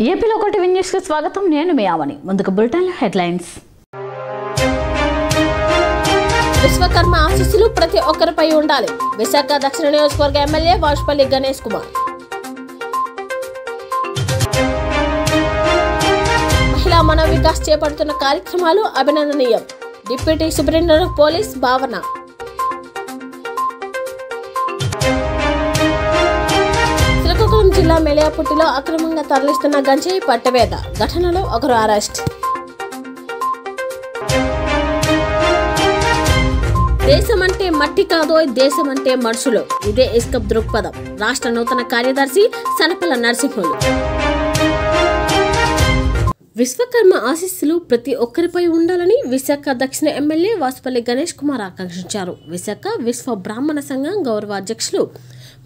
ఏపీలో ఒకటి న్యూస్ స్వాగతం. నేను మీ ఆవని. ముందుకు బులెటిన్ హెడ్లైన్స్. విశ్వకర్మ ఆశీస్సులు ప్రతి ఒక్కరిపై ఉండాలి. విశాఖ దక్షిణ నియోజకవర్గ ఎమ్మెల్యే వాజ్పల్లి గణేష్ కుమార్. మహిళా మనో వికాస్ చేపడుతున్న కార్యక్రమాలు అభినందనీయం. డిప్యూటీ సూపరింటెండెంట్ పోలీస్ భావన. మెలియాపుట్టిలో అక్రమంగా తరలిస్తున్న గంజాయి పట్టవేద. ఘటనలో ఒకరు అరెస్ట్. దేశమంటే మట్టి కాదో దేశమంటే మనుషులు. ఇదే ఇస్కప్ దృక్పథం. రాష్ట్ర నూతన కార్యదర్శి సనపల నరసింహులు. విశ్వకర్మ ఆశీస్సులు ప్రతి ఒక్కరిపై ఉండాలని విశాఖ దక్షిణ ఎమ్మెల్యే వాసుపల్లి గణేష్ కుమార్ ఆకాంక్షించారు. విశాఖ విశ్వ బ్రాహ్మణ సంఘం గౌరవ అధ్యక్షులు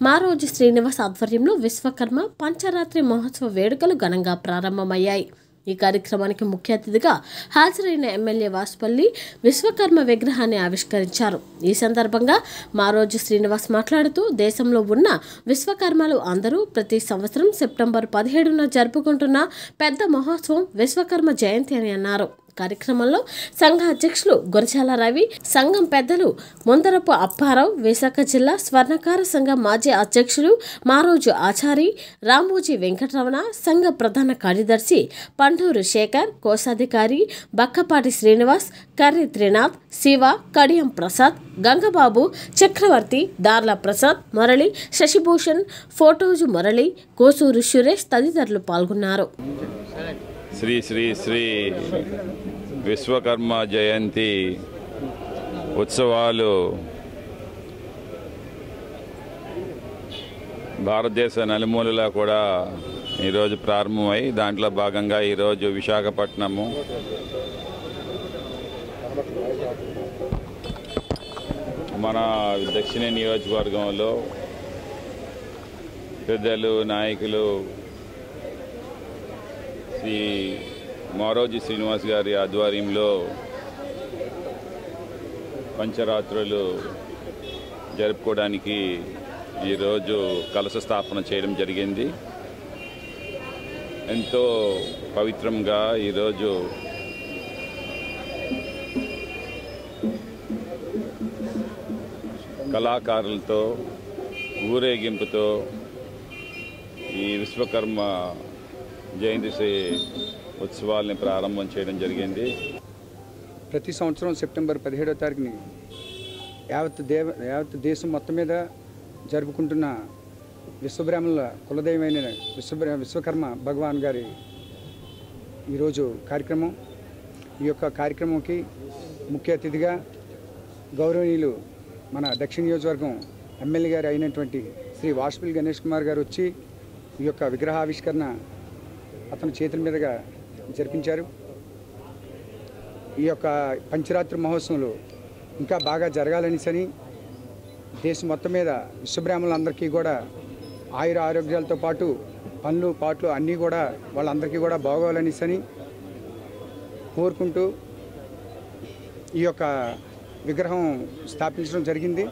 మారోజు శ్రీనివాస్ ఆధ్వర్యంలో విశ్వకర్మ పంచరాత్రి మహోత్సవ వేడుకలు ఘనంగా ప్రారంభమయ్యాయి. ఈ కార్యక్రమానికి ముఖ్య అతిథిగా హాజరైన ఎమ్మెల్యే వాసుపల్లి విశ్వకర్మ విగ్రహాన్ని ఆవిష్కరించారు. ఈ సందర్భంగా మారోజు శ్రీనివాస్ మాట్లాడుతూ దేశంలో ఉన్న విశ్వకర్మలు అందరూ ప్రతి సంవత్సరం సెప్టెంబర్ పదిహేడున జరుపుకుంటున్న పెద్ద మహోత్సవం విశ్వకర్మ జయంతి అని అన్నారు. కార్యక్రమంలో సంఘ అధ్యక్షులు గురజాల రవి సంఘం పెద్దలు ముందరపు అప్పారావు విశాఖ జిల్లా స్వర్ణకార సంఘం మాజీ అధ్యక్షులు మారోజు ఆచారి రామోజీ వెంకటరమణ సంఘ ప్రధాన కార్యదర్శి పండూరు శేఖర్ కోశాధికారి బక్కపాటి శ్రీనివాస్ కర్రి త్రినాథ్ శివ కడియం ప్రసాద్ గంగబాబు చక్రవర్తి దార్ల ప్రసాద్ మురళి శశిభూషణ్ ఫోటోజు మురళి కోసూరు సురేష్ తదితరులు పాల్గొన్నారు. శ్రీ శ్రీ శ్రీ విశ్వకర్మ జయంతి ఉత్సవాలు భారతదేశ నలుమూలలా కూడా ఈరోజు ప్రారంభమై దాంట్లో భాగంగా ఈరోజు విశాఖపట్నము మన దక్షిణ నియోజకవర్గంలో పెద్దలు నాయకులు శ్రీ మారోజీ శ్రీనివాస్ గారి ఆధ్వర్యంలో పంచరాత్రులు జరుపుకోవడానికి ఈరోజు కలశ స్థాపన చేయడం జరిగింది. ఎంతో పవిత్రంగా ఈరోజు కళాకారులతో ఊరేగింపుతో ఈ విశ్వకర్మ జయంతి శ్రీ- ఉత్సవాల్ని ప్రారంభం చేయడం జరిగింది. ప్రతి సంవత్సరం సెప్టెంబర్ పదిహేడో తారీఖుని యావత్ దేవ యావత్ దేశం మొత్తం మీద జరుపుకుంటున్న విశ్వబ్రాహ్మణుల కులదైవమైన విశ్వ విశ్వకర్మ భగవాన్ గారి ఈరోజు కార్యక్రమం. ఈ యొక్క కార్యక్రమంకి ముఖ్య అతిథిగా గౌరవనీయులు మన దక్షిణ నియోజకవర్గం ఎమ్మెల్యే గారు అయినటువంటి శ్రీ వాష్పిల్ గణేష్ కుమార్ గారు వచ్చి ఈ యొక్క విగ్రహావిష్కరణ అతని చేతుల మీదుగా జరిపించారు. ఈ యొక్క పంచరాత్రి మహోత్సవంలో ఇంకా బాగా జరగాలనిసని దేశం మొత్తం మీద విశ్వబ్రాహ్మణులందరికీ కూడా ఆయుర ఆరోగ్యాలతో పాటు పనులు పాటలు అన్నీ కూడా వాళ్ళందరికీ కూడా బాగోవాలనిసని కోరుకుంటూ ఈ యొక్క విగ్రహం స్థాపించడం జరిగింది.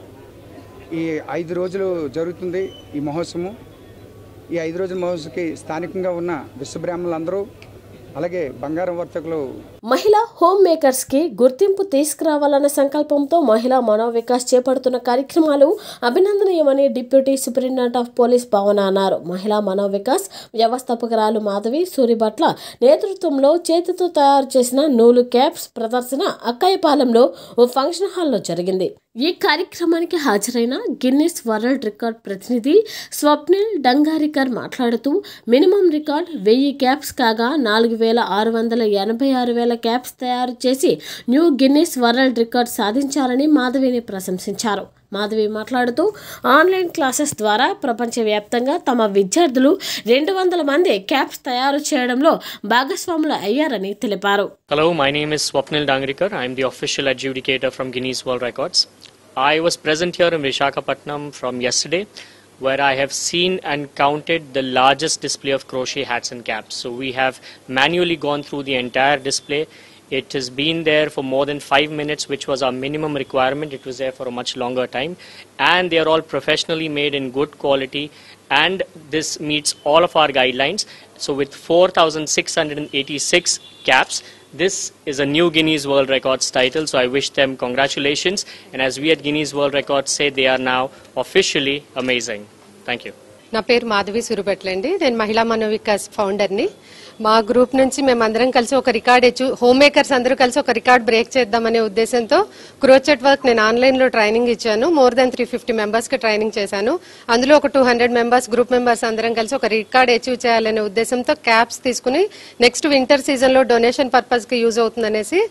ఈ ఐదు రోజులు జరుగుతుంది ఈ మహోత్సవం. ఈ ఐదు రోజుల మహోత్సవకి స్థానికంగా ఉన్న విశ్వబ్రాహ్మణులందరూ అలాగే బంగారం వర్తకులు మహిళా హోమ్ మేకర్స్కి గుర్తింపు తీసుకురావాలన్న సంకల్పంతో మహిళా మనోవికాస్ చేపడుతున్న కార్యక్రమాలు అభినందనీయమని deputy superintendent of police Bhavan అన్నారు. మహిళా మనోవికాస్ వ్యవస్థాపకురాలు మాధవి సూరిభట్ల నేతృత్వంలో చేతితో తయారు చేసిన నూలు క్యాప్స్ ప్రదర్శన అక్కాయపాలెంలో ఓ ఫంక్షన్ హాల్లో జరిగింది. ఈ కార్యక్రమానికి హాజరైన గిన్నిస్ వరల్డ్ రికార్డ్ ప్రతినిధి స్వప్నిల్ డంగారికర్ మాట్లాడుతూ మినిమం రికార్డ్ వెయ్యి క్యాప్స్ కాగా నాలుగు వేల ఆరు వందల ఎనభై ఆరు వేల వందల క్యాప్స్ తయారు చేసి న్యూ గిన్నీస్ వరల్డ్ రికార్డ్ సాధించాలని మాధవిని ప్రశంసించారు. మాధవి మాట్లాడుతూ ఆన్లైన్ క్లాసెస్ ద్వారా ప్రపంచవ్యాప్తంగా తమ విద్యార్థులు రెండు వందల మంది క్యాప్స్ తయారు చేయడంలో భాగస్వాములు అయ్యారని తెలిపారు. Hello my name is Swapnil Dangrikar I'm the official adjudicator from Guinness World Records I was present here Visakhapatnam from yesterday where I have seen and counted the largest display of crochet hats and caps. So we have manually gone through the entire display. It has been there for more than five minutes, which was our minimum requirement. It was there for a much longer time. And they are all professionally made in good quality and this meets all of our guidelines. So, with 4,686 caps, this is a new Guinness World Records title. So, I wish them congratulations. And as we at Guinness World Records say, they are now officially amazing. Thank you. నా పేరు మాధవి సురుబెట్లండి నేను మహిళా మనోవికాస్ ఫౌండర్ని. మా group నుంచి మేమందరం కలిసి ఒక record ఎచ్చు home makers అందరూ కలిసి ఒక రికార్డ్ బ్రేక్ చేద్దామనే ఉద్దేశంతో క్రోచెట్ వర్క్ నేను ఆన్లైన్లో ట్రైనింగ్ ఇచ్చాను. మోర్ దాన్ త్రీ ఫిఫ్టీ మెంబర్స్కి ట్రైనింగ్ చేశాను. అందులో ఒక two hundred members group members అందరం కలిసి ఒక రికార్డ్ అచీవ్ చేయాలనే ఉద్దేశంతో క్యాప్స్ తీసుకుని నెక్స్ట్ వింటర్ సీజన్లో డొనేషన్ పర్పస్కి యూజ్ అవుతుందనేసి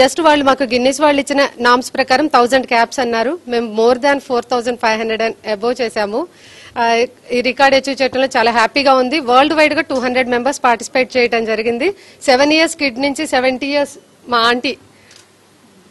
జస్ట్ వాళ్ళు మాకు గిన్నిస్ వాళ్ళు ఇచ్చిన నామ్స్ ప్రకారం థౌజండ్ క్యాప్స్ అన్నారు. మేము more than four thousand five hundred and above చేశాము. ఈ రికార్డ్ అచీవ్ చేయడంలో చాలా హ్యాపీగా ఉంది. వరల్డ్ వైడ్గా టూ హండ్రెడ్ మెంబర్స్ పార్టిసిపేట్ చేయడం జరిగింది. సెవెన్ ఇయర్స్ కిడ్ నుంచి సెవెంటీ ఇయర్స్ మా ఆంటీ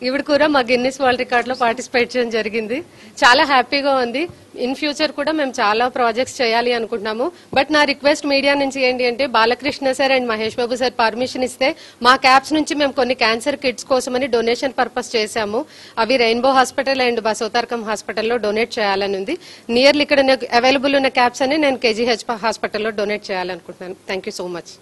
ఈవిడ కూడా మా గిన్నిస్ వరల్డ్ రికార్డ్లో పార్టిసిపేట్ చేయడం జరిగింది. చాలా హ్యాపీగా ఉంది. ఇన్ ఫ్యూచర్ కూడా మేము చాలా ప్రాజెక్ట్స్ చేయాలి అనుకుంటున్నాము. బట్ నా రిక్వెస్ట్ మీడియా నుంచి ఏంటి అంటే Balakrishna sir and Mahesh Babu sir permission ఇస్తే మా క్యాబ్స్ నుంచి మేము కొన్ని క్యాన్సర్ కిట్స్ కోసమని డొనేషన్ పర్పస్ చేశాము. అవి రెయిన్బో హాస్పిటల్ అండ్ బసోతార్కం హాస్పిటల్లో డొనేట్ చేయాలని ఉంది. నియర్లీ ఇక్కడ అవైలబుల్ ఉన్న క్యాబ్స్ అని నేను కేజీహెచ్ హాస్పిటల్లో డొనేట్ చేయాలనుకుంటున్నాను. థ్యాంక్ యూ సో మచ్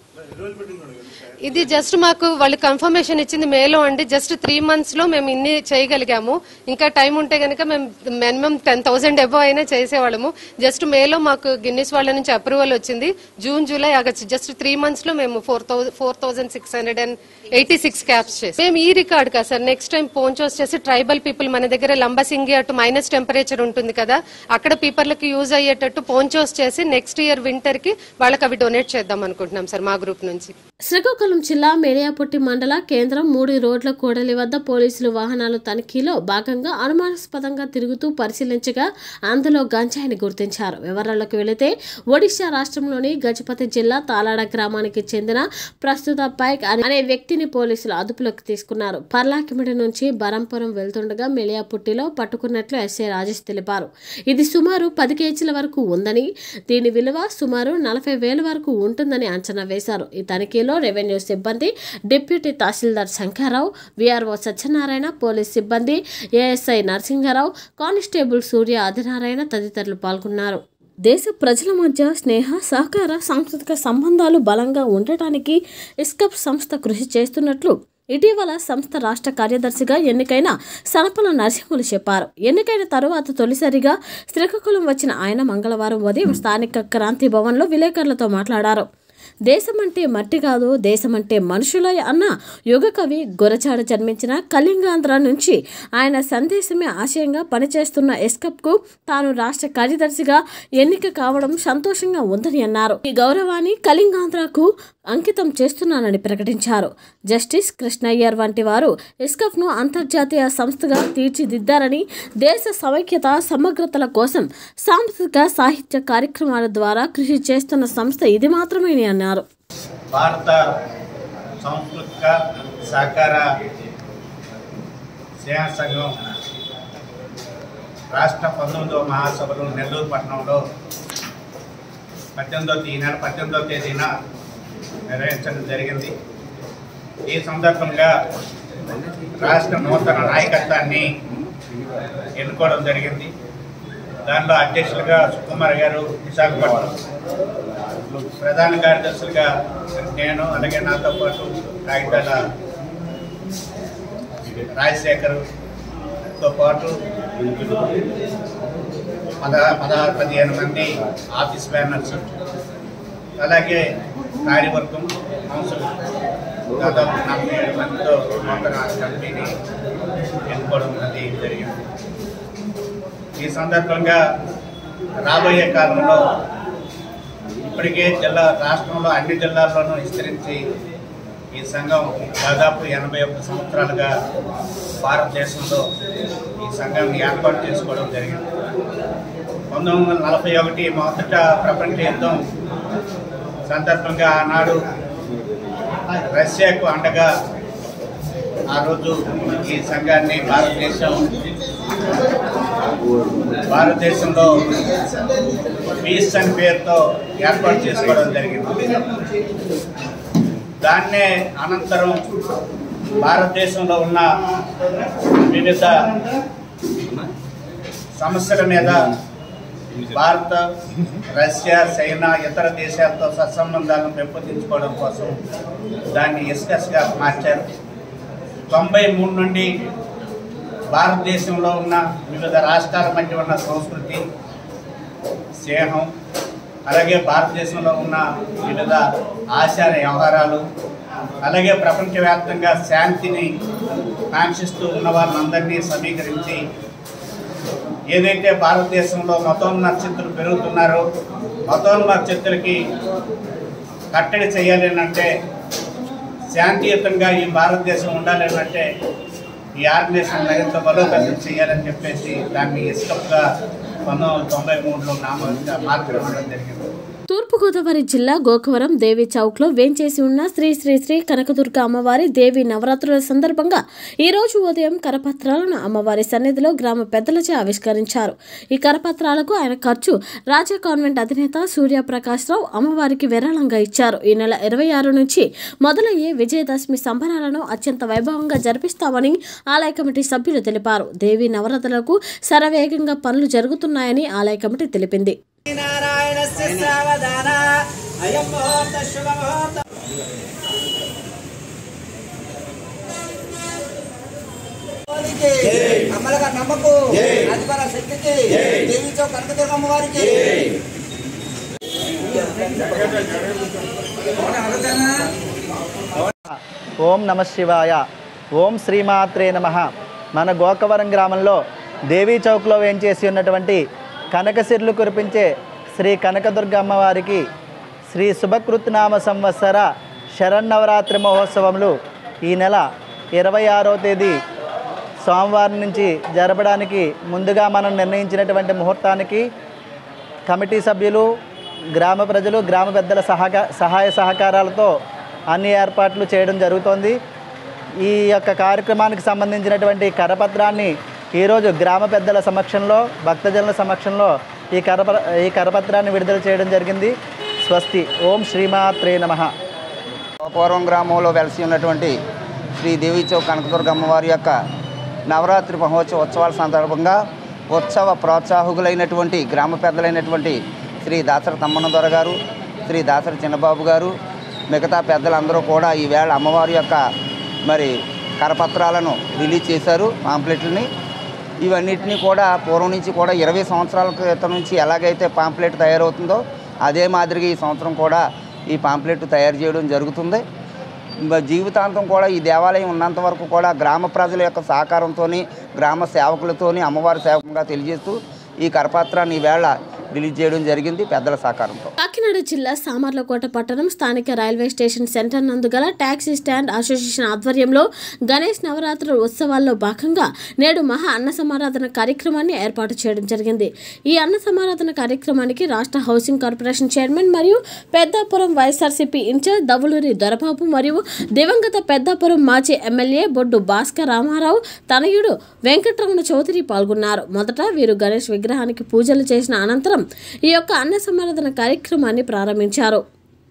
ఇది జస్ట్ మాకు వాళ్ళు కన్ఫర్మేషన్ ఇచ్చింది మేలో అండి. జస్ట్ త్రీ మంత్స్లో మేము ఇన్ని చేయగలిగాము. ఇంకా టైం ఉంటే గనక మేము మినిమం టెన్ థౌసండ్ ఎబో అయినా చేసేవాళ్ళము. జస్ట్ మేలో మాకు గిన్నిస్ వాళ్ళ నుంచి అప్రూవల్ వచ్చింది. June July August just three మంత్స్లో మేము four thousand four thousand six hundred and eighty six caps చేసి. మేము ఈ రికార్డ్ కదా సార్? నెక్స్ట్ టైం పోంచోస్ చేసి ట్రైబల్ పీపుల్ మన దగ్గర లంబసింగి అటు మైనస్ టెంపరేచర్ ఉంటుంది కదా అక్కడ పీపర్లకు యూజ్ అయ్యేటట్టు పోంచోస్ చేసి నెక్స్ట్ ఇయర్ వింటర్కి వాళ్ళకి అవి డొనేట్ చేద్దాం అనుకుంటున్నాం సార్ మా గ్రూప్ నుంచి. శ్రీకాకుళం జిల్లా మేడియాపుట్టి మండల కేంద్రం మూడు రోడ్ల కూడలి వద్ద పోలీసులు వాహనాలు తనిఖీలో భాగంగా అనుమానాస్పదంగా తిరుగుతూ పరిశీలించగా అందులో గంజాయిని గుర్తించారు. వివరాల్లోకి వెళితే ఒడిశా రాష్ట్రంలోని గజపతి జిల్లా తాలాడ గ్రామానికి చెందిన ప్రస్తుత పైక్ అనే అనే వ్యక్తిని పోలీసులు అదుపులోకి తీసుకున్నారు. పర్లాకిమిడి నుంచి బరంపురం వెళ్తుండగా మెలియాపుట్టిలో పట్టుకున్నట్లు ఎస్ఐ రాజేష్ తెలిపారు. ఇది సుమారు పది కేజీల వరకు ఉందని దీని విలువ సుమారు నలభై వేల వరకు ఉంటుందని అంచనా వేశారు. ఈ తనిఖీలో రెవెన్యూ సిబ్బంది. Deputy tahsildar Shankarrao VRO Satyanarayana police సిబ్బంది ఏఎస్ఐ నరసింహారావు కానిస్టేబుల్ సూర్య ఆదినారాయణ తదితరులు పాల్గొన్నారు. దేశ ప్రజల మధ్య స్నేహ సహకార సాంస్కృతిక సంబంధాలు బలంగా ఉండటానికి ఇస్కప్ సంస్థ కృషి చేస్తున్నట్లు ఇటీవల సంస్థ రాష్ట్ర కార్యదర్శిగా ఎన్నికైన సనపల నరసింహులు చెప్పారు. ఎన్నికైన తరువాత తొలిసారిగా శ్రీకాకుళం వచ్చిన ఆయన మంగళవారం ఉదయం స్థానిక క్రాంతి భవన్లో విలేకరులతో మాట్లాడారు. దేశమంటే మట్టి కాదు దేశమంటే మనుషులే అన్న యుగకవి గురచాడ గొరచాడ జన్మించిన కళింగాంధ్ర నుంచి ఆయన సందేశమే ఆశయంగా పనిచేస్తున్న ఎస్కప్కు తాను రాష్ట్ర కార్యదర్శిగా ఎన్నిక కావడం సంతోషంగా ఉందని అన్నారు. ఈ గౌరవాన్ని కళింగాంధ్రకు అంకితం చేస్తున్నానని ప్రకటించారు. జస్టిస్ కృష్ణయ్యర్ వంటి వారు ఇస్కఫ్ను అంతర్జాతీయ సంస్థగా తీర్చిదిద్దారని దేశ సమైక్యత సమగ్రతల కోసం సాంస్కృతిక సాహిత్య కార్యక్రమాల ద్వారా కృషి చేస్తున్న సంస్థ ఇది మాత్రమే అన్నారు. భారత సాంస్కృతిక సహకార సేవా సంఘం రాష్ట్ర పంతొమ్మిదవ మహాసభలు నెల్లూరు పట్టణంలో పద్దెనిమిదో ఈనాడు పద్దెనిమిదో తేదీన నిర్వహించడం జరిగింది. ఈ సందర్భంగా రాష్ట్ర నూతన నాయకత్వాన్ని ఎన్నుకోవడం జరిగింది. దానిలో అధ్యక్షులుగా సుకుమార్ గారు విశాఖపట్నం ప్రధాన కార్యదర్శులుగా నేను అలాగే నాతో పాటు కాగితాల రాజశేఖర్తో పాటు పద పదహారు పదిహేను మంది ఆఫీస్ బ్యానర్స్ అలాగే కార్యవర్గం కౌన్సిల్ దాదాపు నలభై ఏడు మందితో నూతన కమిటీని ఎన్నుకోవడం అనేది జరిగింది. ఈ సందర్భంగా రాబోయే కాలంలో ఇప్పటికే జిల్లా రాష్ట్రంలో అన్ని జిల్లాల్లోనూ విస్తరించి ఈ సంఘం దాదాపు ఎనభై ఒక్క సంవత్సరాలుగా భారతదేశంలో ఈ సంఘాన్ని ఏర్పాటు చేసుకోవడం జరిగింది. పంతొమ్మిది వందల నలభై ఒకటి మొదట ప్రపంచ యుద్ధం సందర్భంగా ఆనాడు రష్యాకు అండగా ఆ రోజు ఈ సంఘాన్ని భారతదేశం భారతదేశంలో పీస్ అని పేరుతో ఏర్పాటు చేసుకోవడం జరిగింది. దాన్నే అనంతరం భారతదేశంలో ఉన్న వివిధ సమస్యల మీద భారత రష్యా చైనా ఇతర దేశాలతో సత్సంబంధాలను పెంపొందించుకోవడం కోసం దాన్ని ఎస్కస్గా మార్చారు. తొంభై మూడు నుండి భారతదేశంలో ఉన్న వివిధ రాష్ట్రాల మధ్య ఉన్న సంస్కృతి స్నేహం అలాగే భారతదేశంలో ఉన్న వివిధ ఆచార వ్యవహారాలు అలాగే ప్రపంచవ్యాప్తంగా శాంతిని కాంక్షిస్తూ ఉన్న వాళ్ళందరినీ సమీకరించి ఏదైతే భారతదేశంలో మతోన్మత్తులు పెరుగుతున్నారో మతోన్మత్తులకి కట్టడి చేయాలి అంటే శాంతియుతంగా ఈ భారతదేశం ఉండాలి అంటే ఈ ఆర్గనైజేషన్ మరింత బలోపేతం చేయాలని చెప్పేసి దాన్ని ఎస్కప్గా పంతొమ్మిది వందల తొంభై మూడులో నామ మార్పు ఇవ్వడం జరిగింది. తూర్పుగోదావరి జిల్లా గోకవరం దేవి చౌక్లో వేంచేసి ఉన్న శ్రీ శ్రీ శ్రీ కనకదుర్గ అమ్మవారి దేవి నవరాత్రుల సందర్భంగా ఈరోజు ఉదయం కరపత్రాలను అమ్మవారి సన్నిధిలో గ్రామ పెద్దలచే ఆవిష్కరించారు. ఈ కరపత్రాలకు ఆయన ఖర్చు రాజా కాన్వెంట్ అధినేత సూర్యప్రకాష్ రావు అమ్మవారికి విరాళంగా ఇచ్చారు. ఈ నెల ఇరవై ఆరు నుంచి మొదలయ్యే విజయదశమి సంబరాలను అత్యంత వైభవంగా జరిపిస్తామని ఆలయ కమిటీ సభ్యులు తెలిపారు. దేవి నవరాత్రులకు శరవేగంగా పనులు జరుగుతున్నాయని ఆలయ కమిటీ తెలిపింది. అమ్మలుగా నమ్మకు అధిపర శక్తికి దేవితో కనకదుర్గమ్మ వారికి. ఓం నమ శివాయ. ఓం శ్రీమాత్రే నమ. మన గోకవరం గ్రామంలో దేవీ చౌక్లో వేంచేసి ఉన్నటువంటి కనకసిర్లు కురిపించే శ్రీ కనకదుర్గ అమ్మవారికి శ్రీ శుభకృత్నామ సంవత్సర శరన్నవరాత్రి మహోత్సవములు ఈ నెల ఇరవై ఆరో తేదీ సోమవారం నుంచి జరపడానికి ముందుగా మనం నిర్ణయించినటువంటి ముహూర్తానికి కమిటీ సభ్యులు గ్రామ ప్రజలు గ్రామ పెద్దల సహక సహాయ సహకారాలతో అన్ని ఏర్పాట్లు చేయడం జరుగుతోంది. ఈ యొక్క కార్యక్రమానికి సంబంధించినటువంటి కరపత్రాన్ని ఈరోజు గ్రామ పెద్దల సమక్షంలో భక్తజనుల సమక్షంలో ఈ కరప ఈ కరపత్రాన్ని విడుదల చేయడం జరిగింది. స్వస్తి. ఓం శ్రీమాత్రే నమః. పూర్వం గ్రామంలో వెలసి ఉన్నటువంటి శ్రీ దేవి చౌక్ కనకదుర్గ అమ్మవారి యొక్క నవరాత్రి మహోత్సవ ఉత్సవాల సందర్భంగా ఉత్సవ ప్రోత్సాహకులైనటువంటి గ్రామ పెద్దలైనటువంటి శ్రీ దాసరి తమ్మన్న దొర గారు శ్రీ దాసరి చిన్నబాబు గారు మిగతా పెద్దలందరూ కూడా ఈవేళ అమ్మవారి యొక్క మరి కరపత్రాలను రిలీజ్ చేశారు పాంప్లెట్లని. ఇవన్నిటినీ కూడా పూర్వం నుంచి కూడా ఇరవై సంవత్సరాల క్రితం నుంచి ఎలాగైతే పాంప్లెట్ తయారవుతుందో అదే మాదిరిగా ఈ సంవత్సరం కూడా ఈ పాంప్లెట్ తయారు చేయడం జరుగుతుంది. జీవితాంతం కూడా ఈ దేవాలయం ఉన్నంత వరకు కూడా గ్రామ ప్రజల యొక్క సహకారంతో గ్రామ సేవకులతోని అమ్మవారి సేవకంగా తెలియజేస్తూ ఈ కరపాత్రాన్ని ఈవేళ రిలీజ్ చేయడం జరిగింది పెద్దల సహకారంతో. కాకినాడ జిల్లా సామర్లకోట పట్టణం స్థానిక రైల్వే స్టేషన్ సెంటర్ నందు గల టాక్సీ స్టాండ్ అసోసియేషన్ ఆధ్వర్యంలో గణేష్ నవరాత్రుల ఉత్సవాల్లో భాగంగా నేడు మహా అన్న సమారాధన కార్యక్రమాన్ని ఏర్పాటు చేయడం జరిగింది. ఈ అన్న సమారాధన కార్యక్రమానికి రాష్ట్ర హౌసింగ్ కార్పొరేషన్ చైర్మన్ మరియు పెద్దాపురం వైఎస్ఆర్సీపీ ఇన్ఛార్జ్ దవులూరి దొరబాబు మరియు దివంగత పెద్దాపురం మాజీ ఎమ్మెల్యే బొడ్డు భాస్కర్ రామారావు తనయుడు వెంకటరమణ చౌదరి పాల్గొన్నారు. మొదట వీరు గణేష్ విగ్రహానికి పూజలు చేసిన అనంతరం ఈ యొక్క అన్న సమారాధన కార్యక్రమాన్ని ప్రారంభించారు.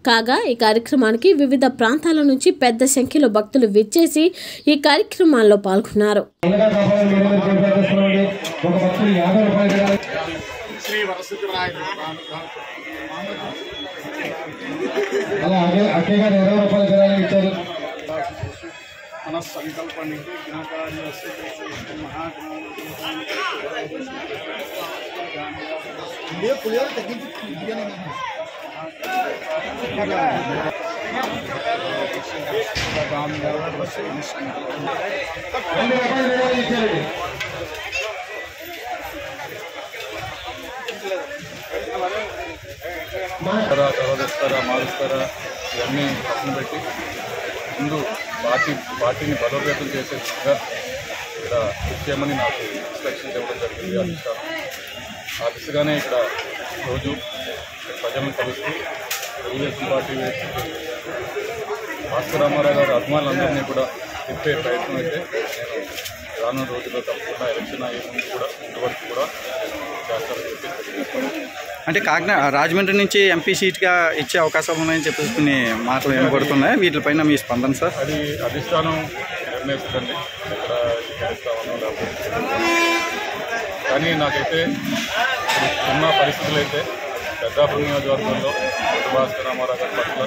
కాగా ఈ కార్యక్రమానికి వివిధ ప్రాంతాల నుంచి పెద్ద సంఖ్యలో భక్తులు విచ్చేసి ఈ కార్యక్రమాల్లో పాల్గొన్నారు. అలా అదే అక్కయ్య గారు తగ్గించి బిర్యానీ విరాళం రెండు రూపాయల విరాళం ఇస్తారా చదవదిస్తారా మారుస్తారా ఇవన్నీ పక్కన పెట్టి ముందు పార్టీ పార్టీని బలోపేతం చేసే విధంగా ఇక్కడ చేయమని నాకు ఇన్స్ట్రక్షన్స్ ఇవ్వడం జరిగింది అధిష్టానం ఆ దిశగానే ఇక్కడ రోజు ప్రజలను కలుస్తూ తెలుగుదేశం పార్టీ భాస్కర్ రామారావు గారి అభిమానులందరినీ కూడా తిప్పే ప్రయత్నం అయితే నేను రానున్న రోజుల్లో తప్పకుండా ఎలక్షన్ అయ్యే ముందు కూడా ఇంతవరకు కూడా నేను చేస్తానని చెప్పి అంటే కాకినాడ రాజమండ్రి నుంచి ఎంపీ సీట్గా ఇచ్చే అవకాశాలు ఉన్నాయని చెప్పేసి కొన్ని మాటలు వినబడుతున్నాయి వీటిపైన మీ స్పందన సార్? అది అధిష్టానం నిర్ణయిస్తుందండి. లేకపోతే కానీ నాకైతే ఉన్న పరిస్థితులు అయితే పెద్దాపురం నియోజకవర్గంలో భాస్కర్ రామారావు గారి పట్ల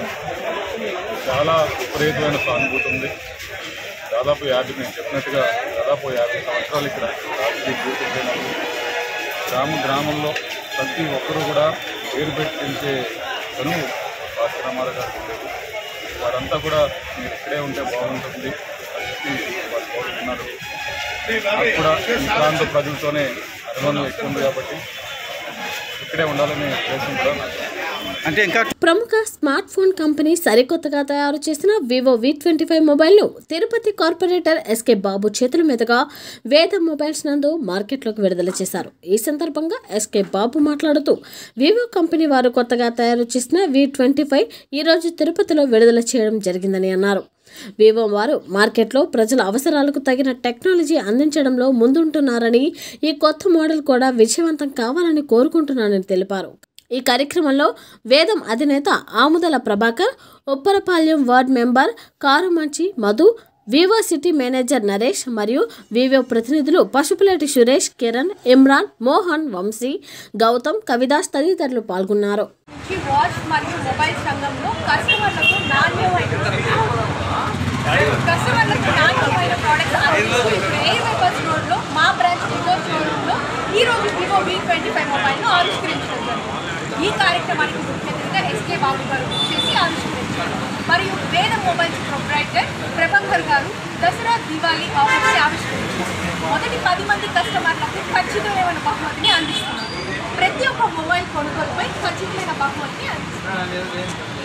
చాలా విపరీతమైన సానుభూతి ఉంది. దాదాపు యాభై నేను చెప్పినట్టుగా దాదాపు యాభై సంవత్సరాలు ఇక్కడ రాజకీయ జీవితం గ్రామ గ్రామంలో ప్రతి ఒక్కరూ కూడా పేరు పెట్టి పెంచే చనువు భాస్కర్ రామారావు గారికి ఉండేది. వారంతా కూడా మీరు ఇక్కడే ఉంటే బాగుంటుంది అని చెప్పి వారు కోరుతున్నారు నాకు కూడా ఈ ప్రాంత ప్రజలతోనే అనుబంధం ఎక్కువ ఉంది కాబట్టి ఇక్కడే ఉండాలనే అంటే ఇంకా ప్రముఖ స్మార్ట్ ఫోన్ కంపెనీ సరికొత్తగా తయారు చేసిన వివో వి ట్వంటీ ఫైవ్ మొబైల్ను తిరుపతి కార్పొరేటర్ ఎస్కే బాబు చేతుల మీదుగా వేద మొబైల్స్ నందు మార్కెట్లోకి విడుదల చేశారు. ఈ సందర్భంగా ఎస్కే బాబు మాట్లాడుతూ వివో కంపెనీ వారు కొత్తగా తయారు చేసిన వి ట్వంటీ ఫైవ్ ఈరోజు తిరుపతిలో విడుదల చేయడం జరిగిందని అన్నారు. వివో వారు మార్కెట్లో ప్రజల అవసరాలకు తగిన టెక్నాలజీ అందించడంలో ముందుంటున్నారని ఈ కొత్త మోడల్ కూడా విజయవంతం కావాలని కోరుకుంటున్నానని తెలిపారు. ఈ కార్యక్రమంలో వేదం అధినేత Amudala Prabhakar Upparapalyam ward member Karumanchi Madhu Vivo city manager Naresh మరియు వివో ప్రతినిధులు పశుపులేటి సురేష్ కిరణ్ ఇమ్రాన్ మోహన్ వంశీ గౌతమ్ కవిదాస్ తదితరులు పాల్గొన్నారు. వాచ్ మరియు మొబైల్ రంగంలో కస్టమర్లకు నాణ్యమైన కస్టమర్లకు నాణ్యమైన ప్రోడక్ట్స్ అందిస్తూ ఇప్పుడు ఎయిర్ వైపర్స్ రోడ్లో మా బ్రాంచ్ వివో షోరూంలో ఈ రోజు వివో వి ట్వంటీ ఫైవ్ మొబైల్ను ఆవిష్కరించడం జరిగింది ఈ కార్యక్రమానికి ముఖ్య ఎస్కే బాబు గారు చేసి ఆవిష్కరించారు మరియు వేద మొబైల్స్ ప్రొప్రైటర్ ప్రభంకర్ గారు దసరా దివాళీ ఆఫర్స్ ఆవిష్కరించారు మొదటి పది మంది కస్టమర్లకు ఖచ్చితమైన బహుమతిని అందిస్తున్నారు ప్రతి ఒక్క మొబైల్ కొనుగోలుపై ఖచ్చితమైన బహుమతిని అందిస్తున్నారు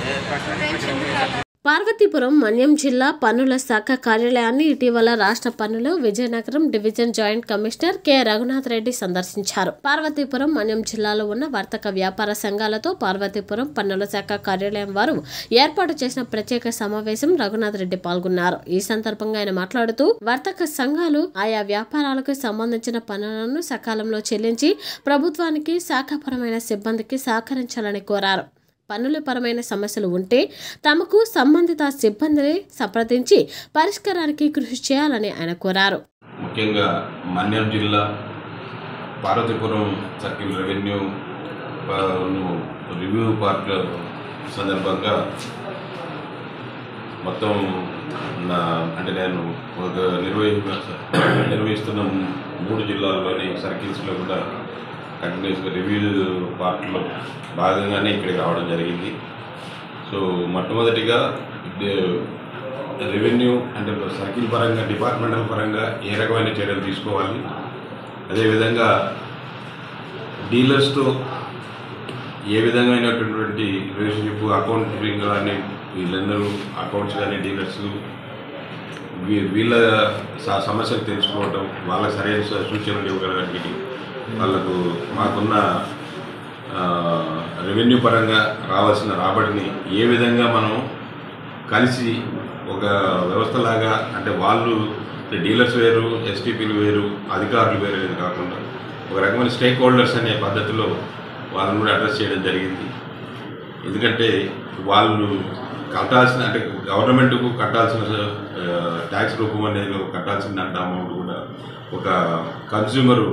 పార్వతీపురం మన్యం జిల్లా పన్నుల శాఖ కార్యాలయాన్ని ఇటీవల రాష్ట్ర పన్నులు Vizianagaram division joint commissioner K. Raghunath Reddy సందర్శించారు. పార్వతీపురం మన్యం జిల్లాలో ఉన్న వర్తక వ్యాపార సంఘాలతో పార్వతీపురం పన్నుల శాఖ కార్యాలయం వారు ఏర్పాటు చేసిన ప్రత్యేక సమావేశం రఘునాథ్ రెడ్డి పాల్గొన్నారు. ఈ సందర్భంగా ఆయన మాట్లాడుతూ వర్తక సంఘాలు ఆయా వ్యాపారాలకు సంబంధించిన పన్నులను సకాలంలో చెల్లించి ప్రభుత్వానికి శాఖపరమైన సిబ్బందికి సహకరించాలని కోరారు. పన్నుల పరమైన సమస్యలు ఉంటే తమకు సంబంధిత సిబ్బందిని సంప్రదించి పరిష్కారానికి కృషి చేయాలని ఆయన కోరారు. ముఖ్యంగా మన్యం జిల్లా Parvathipuram circle revenue review park సందర్భంగా మొత్తం నా అంటే నేను నిర్వహి నిర్వహిస్తున్న మూడు జిల్లాల్లోని సర్కిల్స్లో కూడా కంటిన్యూస్గా రివ్యూ పార్ట్లో భాగంగానే ఇక్కడికి రావడం జరిగింది. సో మొట్టమొదటిగా రెవెన్యూ అంటే సర్కిల్ పరంగా డిపార్ట్మెంటల్ పరంగా ఏ రకమైన చర్యలు తీసుకోవాలి? అదేవిధంగా డీలర్స్తో ఏ విధమైనటువంటి రిలేషన్షిప్ అకౌంటింగ్ కానీ వీళ్ళందరూ అకౌంట్స్ కానీ డీలర్స్ వీ- వీళ్ళ స- సమస్యలు తెలుసుకోవటం వాళ్ళకి సరైన సూచనలు ఇవ్వగలగడానికి వాళ్ళకు మాకున్న రెవెన్యూ పరంగా రావాల్సిన రాబడిని ఏ విధంగా మనం కలిసి ఒక వ్యవస్థలాగా అంటే వాళ్ళు డీలర్స్ వేరు ఎస్టీపీలు వేరు అధికారులు వేరు అనేది కాకుండా ఒక రకమైన స్టేక్ హోల్డర్స్ అనే పద్ధతిలో వాళ్ళని కూడా అడ్రస్ చేయడం జరిగింది. ఎందుకంటే వాళ్ళు కట్టాల్సిన అంటే గవర్నమెంట్కు కట్టాల్సిన ట్యాక్స్ రూపం అనేది కట్టాల్సిన అంత అమౌంట్ కూడా ఒక కన్జ్యూమరు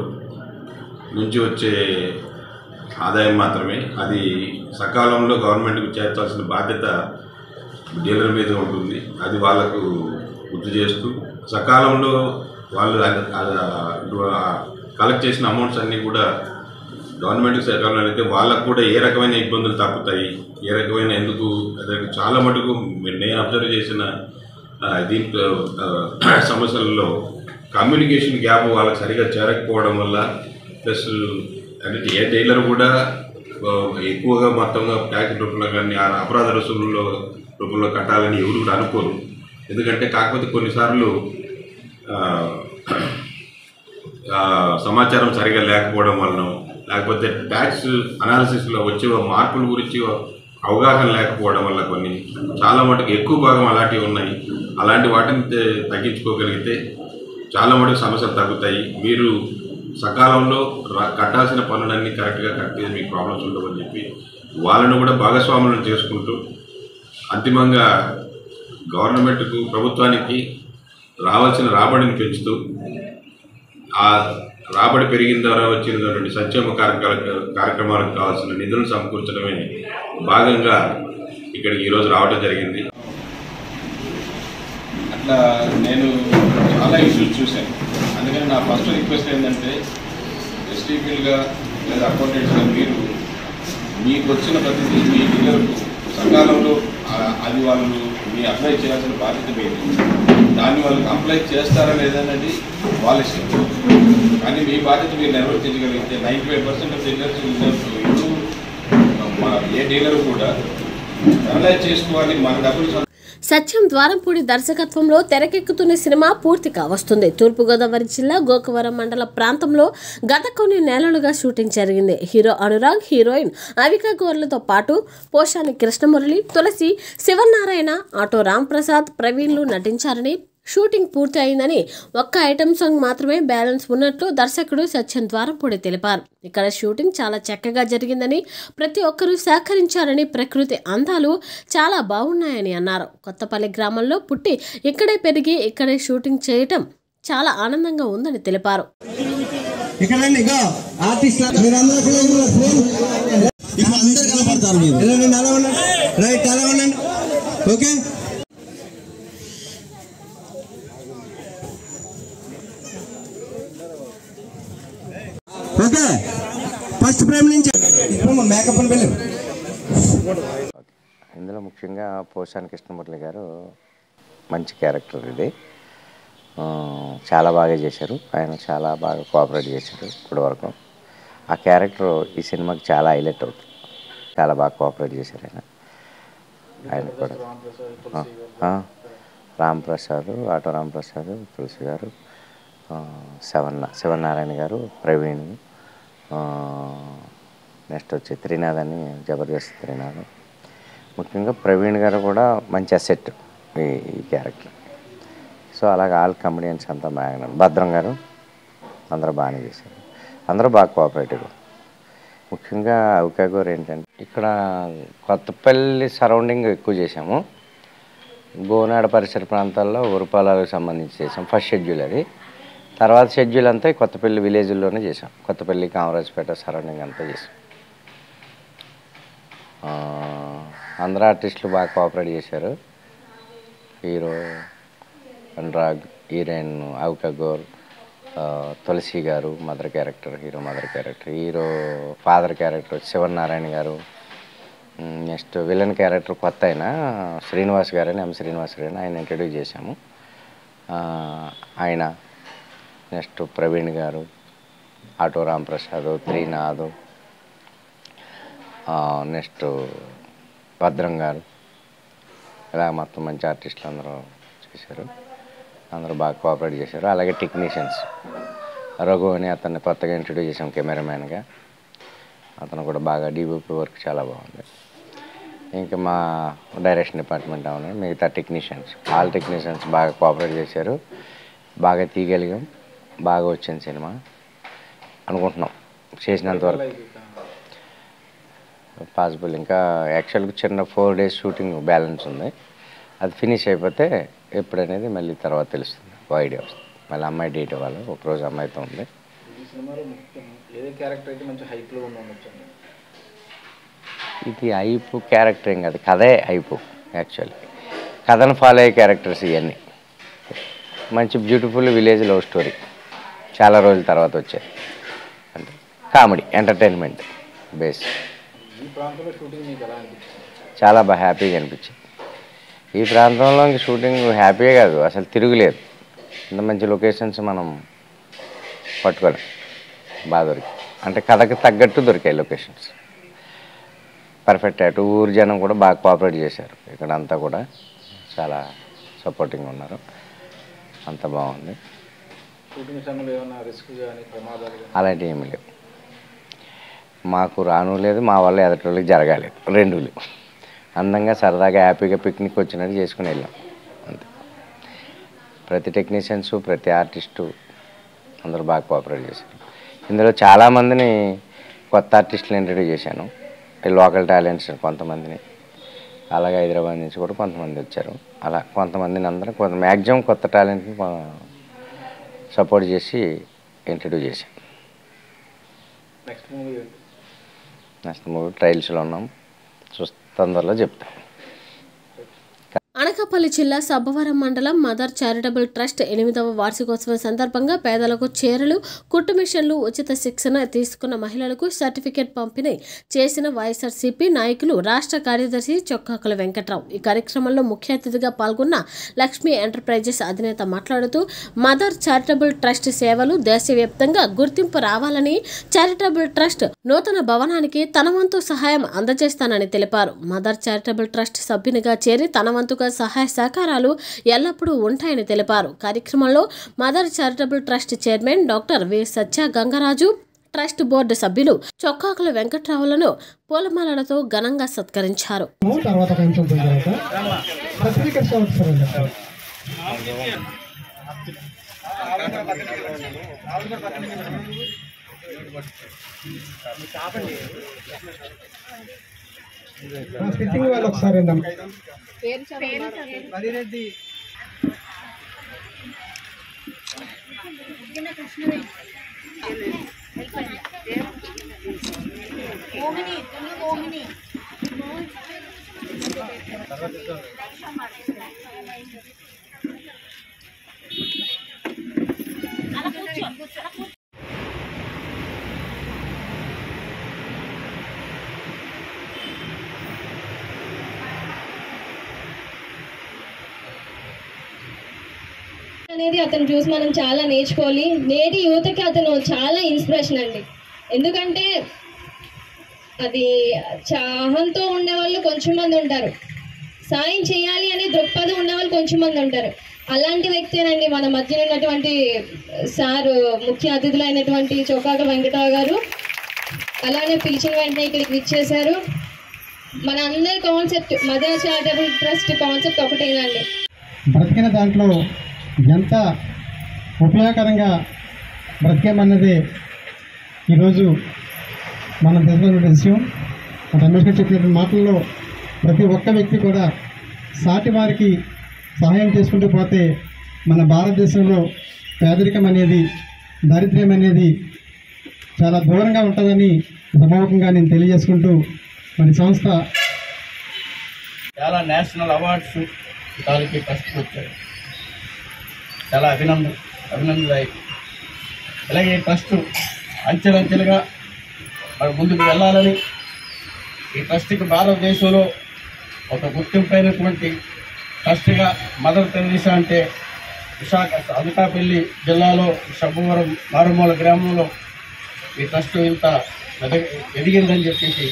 నుంచి వచ్చే ఆదాయం మాత్రమే. అది సకాలంలో గవర్నమెంట్కి చేర్చాల్సిన బాధ్యత డీలర్ మీద ఉంటుంది. అది వాళ్ళకు గుర్తు చేస్తూ సకాలంలో వాళ్ళు కలెక్ట్ చేసిన అమౌంట్స్ అన్నీ కూడా గవర్నమెంట్ సకాలంలో అయితే వాళ్ళకు కూడా ఏ రకమైన ఇబ్బందులు తప్పుతాయి ఏ రకమైన ఎందుకు? అదే చాలా మటుకు నేను అబ్జర్వ్ చేసిన దీంట్లో సమస్యలలో కమ్యూనికేషన్ గ్యాప్ వాళ్ళకి సరిగా చేరకపోవడం వల్ల ప్లస్ అంటే ఏ టైలర్ కూడా ఎక్కువగా మొత్తంగా ప్యాక్ రూపంలో కానీ ఆ అపరాధ రుసుముల్లో రూపంలో కట్టాలని ఎవరు కూడా అనుకోరు. ఎందుకంటే కాకపోతే కొన్నిసార్లు సమాచారం సరిగా లేకపోవడం వలన లేకపోతే ట్యాక్స్ అనాలిసిస్లో వచ్చే మార్పుల గురించి అవగాహన లేకపోవడం వల్ల కొన్ని చాలా మటుకు ఎక్కువ భాగం అలాంటివి ఉన్నాయి. అలాంటి వాటిని తగ్గించుకోగలిగితే చాలా మటుకు సమస్యలు తగ్గుతాయి. మీరు సకాలంలో రా- కట్టాల్సిన పనులన్నీ కరెక్ట్గా కట్టేది మీకు ప్రాబ్లమ్స్ ఉండవని చెప్పి వాళ్ళను కూడా భాగస్వాములను చేసుకుంటూ అంతిమంగా గవర్నమెంట్కు ప్రభుత్వానికి రావాల్సిన రాబడిని పెంచుతూ ఆ రాబడి పెరిగిన ద్వారా వచ్చినటువంటి సంక్షేమ కార్యక్రమాలకు కార్యక్రమాలకు కావాల్సిన నిధులను సమకూర్చడమే భాగంగా ఇక్కడికి ఈరోజు రావడం జరిగింది. అట్లా నేను చాలా ఇష్యూస్ చూశాను. అందుకని నా ఫస్ట్ రిక్వెస్ట్ ఏంటంటే ఎస్టీపీలుగా లేదా అకౌంటెంట్స్గా మీరు మీకు వచ్చిన ప్రతిదీ మీ పిల్లలకు సకాలంలో అది వాళ్ళు మీ అప్లై చేయాల్సిన బాధ్యత మీది. దాన్ని వాళ్ళకి అప్లై చేస్తారా లేదన్నది వాళ్ళ ఇష్టం. కానీ మీ బాధ్యత మీరు నిర్వర్తించగలిగితే ninety five percent of dealers ఇప్పుడు మా ఏ డీలర్ కూడా అనలైజ్ చేసుకోవాలి మన డబ్బులు సత్యం ద్వారంపూడి దర్శకత్వంలో తెరకెక్కుతున్న సినిమా పూర్తిగా వస్తుంది. తూర్పుగోదావరి జిల్లా గోకవరం మండల ప్రాంతంలో గత కొన్ని నెలలుగా షూటింగ్ జరిగింది. హీరో అనురాగ్ హీరోయిన్ అవికా గోర్లతో పాటు పోషాని కృష్ణమురళి తులసి శివనారాయణ ఆటో రాంప్రసాద్ ప్రవీణ్లు నటించారని షూటింగ్ పూర్తి అయిందని ఒక్క ఐటమ్ సాంగ్ మాత్రమే బ్యాలెన్స్ ఉన్నట్లు దర్శకుడు సత్యన్ ద్వారంపూడి తెలిపారు. ఇక్కడ షూటింగ్ చాలా చక్కగా జరిగిందని ప్రతి ఒక్కరూ సహకరించారని ప్రకృతి అందాలు చాలా బాగున్నాయని అన్నారు. కొత్తపల్లి గ్రామంలో పుట్టి ఇక్కడే పెరిగి ఇక్కడే షూటింగ్ చేయటం చాలా ఆనందంగా ఉందని తెలిపారు. ఓకే ఇగో ఆర్టిస్ట్ మీరందరూ కూడా ఉన్నారు. ఫోన్ ఇప్పుడు అందరు కనపడతారు మీరు ఇలా ఉండండి, అలా ఉండండి రైట్ అలా ఉండండి ఓకే ఓకే. ఫస్ట్ ఫ్రేమ్ నుంచి. ఇప్పుడు మేకప్ అని వెళ్ళి ఇందులో ముఖ్యంగా పోషాని కృష్ణమురళి గారు మంచి క్యారెక్టర్ ఇది. ఆ, చాలా బాగా చేశారు. ఆయన చాలా బాగా కోఆపరేట్ చేశారు ఇప్పటి వరకు. ఆ క్యారెక్టర్ ఈ సినిమాకి చాలా హైలైట్ అవుతుంది. చాలా బాగా కోఆపరేట్ చేశారు ఆయన. ఆయన కూడా. రామ్ ప్రసాద్ ఆటో రామ్ ప్రసాద్ తులసి గారు ఆ, శవన్న శివనారాయణ గారు ప్రవీణ్ నెక్స్ట్ వచ్చి త్రినాథ్ అని జబర్దస్త్ త్రినాథ్. ముఖ్యంగా ప్రవీణ్ గారు కూడా మంచి అసెట్ ఈ ఈ క్యారెక్టర్ సో అలాగే ఆల్ కమెడియన్స్ అంతా బాగా భద్రం గారు అందరూ బాగానే చేశారు. అందరూ బాగా కోఆపరేటివ్ ముఖ్యంగా అవుకాగోర్ ఏంటంటే ఇక్కడ కొత్తపల్లి సరౌండింగ్ ఎక్కువ చేసాము గోనాడ పరిసర ప్రాంతాల్లో ఉరుపాలకు సంబంధించి చేసాం ఫస్ట్ షెడ్యూల్ అది. తర్వాత షెడ్యూల్ అంతా కొత్తపల్లి విలేజ్లోనే చేసాం కొత్తపల్లి కామరాజపేట సరౌండింగ్ అంతా చేసాం ఆంధ్ర ఆర్టిస్టులు బాగా కోఆపరేట్ చేశారు. హీరో అనురాగ్ హీరోయిన్ అవుకగోర్ తులసి గారు mother character hero mother character hero father character Sivanarayana గారు నెక్స్ట్ విలన్ క్యారెక్టర్ కొత్త ఆయన శ్రీనివాస్ గారు అని ఎం శ్రీనివాస్ గారు ఆయన ఇంట్రడ్యూస్ చేశాము. ఆయన నెక్స్ట్ ప్రవీణ్ గారు ఆటో రాంప్రసాద్ త్రీనాథ్ నెక్స్ట్ భద్రం గారు. ఇలా మొత్తం మంచి ఆర్టిస్టులు అందరూ చేశారు. అందరూ బాగా కోఆపరేట్ చేశారు. అలాగే టెక్నీషియన్స్. రఘు అని అతన్ని కొత్తగా ఇంట్రడ్యూస్ చేసాం కెమెరామ్యాన్గా. అతను కూడా బాగా డీబీపీ వర్క్ చాలా బాగుంది. ఇంకా మా డైరెక్షన్ డిపార్ట్మెంట్ అవును మిగతా టెక్నీషియన్స్. ఆల్ టెక్నీషియన్స్ బాగా కోఆపరేట్ చేశారు. బాగా తీయగలిగాం. బాగా వచ్చింది సినిమా. అనుకుంటున్నాం. చేసినంత వరకు. పాసిబుల్ ఇంకా యాక్చువల్గా చిన్న ఫోర్ డేస్ షూటింగ్ బ్యాలెన్స్ ఉంది. అది ఫినిష్ అయిపోతే ఎప్పుడనేది మళ్ళీ తర్వాత తెలుస్తుంది. ఓ ఐడియా వస్తుంది. మళ్ళీ అమ్మాయి డేట్ ఇవ్వాలి. ఒకరోజు అమ్మాయితో ఉంది ఇది ఐపు క్యారెక్టర్ ఏం కాదు. కథే ఐపు యాక్చువల్లీ కథను ఫాలో అయ్యే క్యారెక్టర్స్ ఇవన్నీ మంచి బ్యూటిఫుల్ విలేజ్ లవ్ స్టోరీ చాలా రోజుల తర్వాత వచ్చాయి. అంటే కామెడీ ఎంటర్టైన్మెంట్ బేస్. చాలా బాగా హ్యాపీగా అనిపించింది. ఈ ప్రాంతంలో ఇంక షూటింగ్ హ్యాపీయే కాదు అసలు తిరుగులేదు. ఇంత మంచి లొకేషన్స్ మనం పట్టుకోలేం బాగా దొరికి అంటే కథకి తగ్గట్టు దొరికాయి లొకేషన్స్. పర్ఫెక్ట్ అటు ఊరు జనం కూడా బాగా కోఆపరేట్ చేశారు. ఇక్కడ అంతా కూడా చాలా సపోర్టింగ్ ఉన్నారు. అంత బాగుంది. షూటింగ్ సమయంలో ఏమైనా రిస్క్ కానీ ప్రమాదాలు అలాంటివి లేవు. మాకు రాను లేదు మా వల్ల ఎదటి వాళ్ళకి జరగాలి రెండు అందంగా సరదాగా హ్యాపీగా పిక్నిక్ వచ్చినట్టు చేసుకుని వెళ్ళాం. అంతే. ప్రతి టెక్నీషియన్స్ ప్రతి ఆర్టిస్టు అందరూ బాగా కోఆపరేట్ చేశారు. ఇందులో చాలామందిని కొత్త ఆర్టిస్టులు ఇంట్రడ్యూస్ చేశాను. లోకల్ టాలెంట్స్ కొంతమందిని. అలాగే హైదరాబాద్ నుంచి కూడా కొంతమంది వచ్చారు. అలా కొంతమందిని అందరం కొంత మ్యాక్సిమం కొత్త టాలెంట్ని సపోర్ట్ చేసి ఇంట్రడ్యూస్ చేశాను నెక్స్ట్ మూవీ నెక్స్ట్ మూవీ ట్రయల్స్లో ఉన్నాం. చూస్తా తొందరలో చెప్తాం అనకాపల్లి జిల్లా సబ్బవరం మండలం మదర్ చారిటబుల్ ట్రస్ట్ ఎనిమిదవ వార్షికోత్సవం సందర్భంగా పేదలకు చీరలు కుట్టు మిషన్లు ఉచిత శిక్షణ తీసుకున్న మహిళలకు సర్టిఫికేట్ పంపిణీ చేసిన వైఎస్ఆర్సీపీ నాయకులు రాష్ట్ర కార్యదర్శి చొక్కాకుల వెంకట్రావు. ఈ కార్యక్రమంలో ముఖ్య అతిథిగా పాల్గొన్న లక్ష్మీ ఎంటర్ప్రైజెస్ అధినేత మాట్లాడుతూ మదర్ చారిటబుల్ ట్రస్ట్ సేవలు దేశవ్యాప్తంగా గుర్తింపు రావాలని చారిటబుల్ ట్రస్ట్ నూతన భవనానికి తన వంతు సహాయం అందజేస్తానని తెలిపారు. మదర్ చారిటబుల్ ట్రస్ట్ సభ్యునిగా చేరి తన వంతుగా సహాయ సహకారాలు ఎల్లప్పుడూ ఉంటాయని తెలిపారు. కార్యక్రమంలో mother charitable trust chairman doctor V Satya Gangaraju trust board సభ్యులు చొక్కాకుల వెంకట్రావులను పూలమాలలతో ఘనంగా సత్కరించారు. స్టిచ్చింగ్ వాళ్ళు ఒకసారి వెళ్దాం మదిరెడ్డి మోహిని తుని మోహిని. అలా కూర్చో అలా కూర్చో. అనేది అతను చూసి మనం చాలా నేర్చుకోవాలి. నేటి యువతకి అతను చాలా ఇన్స్పిరేషన్ అండి. ఎందుకంటే అది చాహంతో ఉండేవాళ్ళు కొంచెం మంది ఉంటారు. సాయం చేయాలి అనే దృక్పథం ఉండేవాళ్ళు కొంచెం మంది ఉంటారు. అలాంటి వ్యక్తేనండి మన మధ్య ఉన్నటువంటి సార్ ముఖ్య అతిథులైనటువంటి చోకాక వెంకటరావు గారు. అలానే పిలిచిన వెంటనే ఇక్కడికి విచ్చేశారు. మన అందరి concept mother charitable trust concept ఒకటేనండి. బ్రతికిన దాంట్లో ఎంత ఉపయోగకరంగా బ్రతికేమన్నది ఈరోజు మనం తెలుసుకున్నటువంటి విషయం. రమేష్ గారు చెప్పినటువంటి మాటల్లో ప్రతి ఒక్క వ్యక్తి కూడా సాటి వారికి సహాయం చేసుకుంటూ పోతే మన భారతదేశంలో పేదరికం అనేది దారిద్ర్యం అనేది చాలా దూరంగా ఉంటుందని సభాముఖంగా నేను తెలియజేసుకుంటూ మన సంస్థ చాలా నేషనల్ అవార్డ్స్ దానికి ఫస్ట్ వచ్చాయి చాలా అభినందన అభినందదాయి అలాగే ఈ ట్రస్ట్ అంచెలంచెలుగా మనం ముందుకు వెళ్ళాలని ఈ ట్రస్ట్కి భారతదేశంలో ఒక గుర్తింపైనటువంటి ట్రస్ట్గా మదర్ తెరీసా అంటే విశాఖ అనకాపల్లి జిల్లాలో శంభవరం మారుమూల గ్రామంలో ఈ ట్రస్ట్ ఇంత ఎదగ ఎదిగిందని చెప్పేసి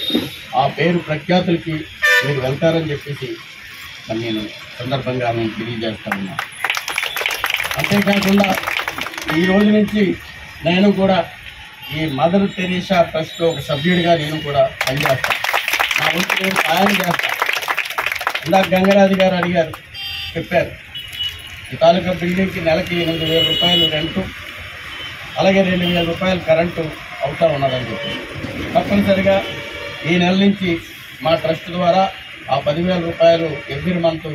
ఆ పేరు ప్రఖ్యాతులకి మీరు వెళ్తారని చెప్పేసి నేను సందర్భంగా నేను తెలియజేస్తా ఉన్నాను. అంతేకాకుండా ఈ రోజు నుంచి నేను కూడా ఈ మదర్ తెరీసా ట్రస్ట్లో ఒక సభ్యుడిగా నేను కూడా పనిచేస్తాను నా వంతు నేను సాయం చేస్తాను ఇందాక గంగరాజు గారు అడిగారు చెప్పారు ఈ తాలూకా బిల్డింగ్కి నెలకి ఎనిమిది వేల రూపాయలు రెంటు అలాగే రెండు వేల రూపాయలు కరెంటు అవుతా ఉన్నదని చెప్పి. తప్పనిసరిగా ఈ నెల నుంచి మా ట్రస్ట్ ద్వారా ఆ పదివేల రూపాయలు ఎవ్రీ మంత్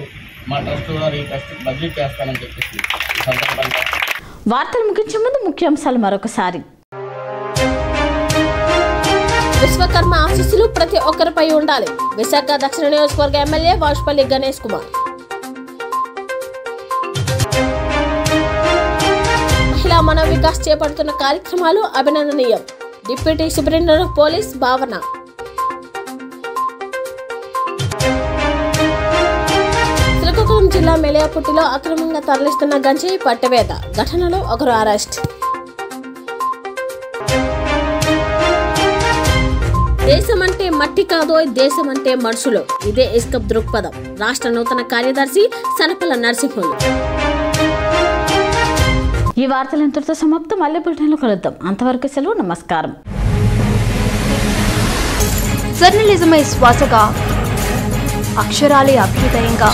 మా ట్రస్ట్ ద్వారా ఈ ట్రస్ట్కి బదిలీ చేస్తానని చెప్పేసి సందర్భంగా వార్తలు ముగించే ముందు ముఖ్యాంశాలు మరొకసారి. విశ్వకర్మ ఆశీస్సులు ప్రతి ఒక్కరిపై ఉండాలి. విశాఖ దక్షిణ నియోజకవర్గ ఎమ్మెల్యే వాజ్పల్లి గణేష్ కుమార్. మహిళా మనో వికాస్ చేపడుతున్న కార్యక్రమాలు అభినందనీయం. డిప్యూటీ సూపరింటెండెంట్ పోలీస్ భావన. జిల్లా మెలియాపుట్టిలో అక్రమంగా తరలిస్తున్న గంజాయి పట్టవేత. ఘటనలో ఒకరు అరెస్ట్. దేశమంటే మట్టి కాదో దేశమంటే మనుషులు. ఇదే ఇస్కప్ దృక్పథం. రాష్ట్ర నూతన కార్యదర్శి సనపల నరసింహులు. ఈ వార్తలు ఇంతటితో సమాప్తం. మళ్ళీ బులెటిన్లో కలుద్దాం. అంతవరకు సెలవు నమస్కారం. జర్నలిజమే శ్వాసగా అక్షరాలే అభ్యుదయంగా.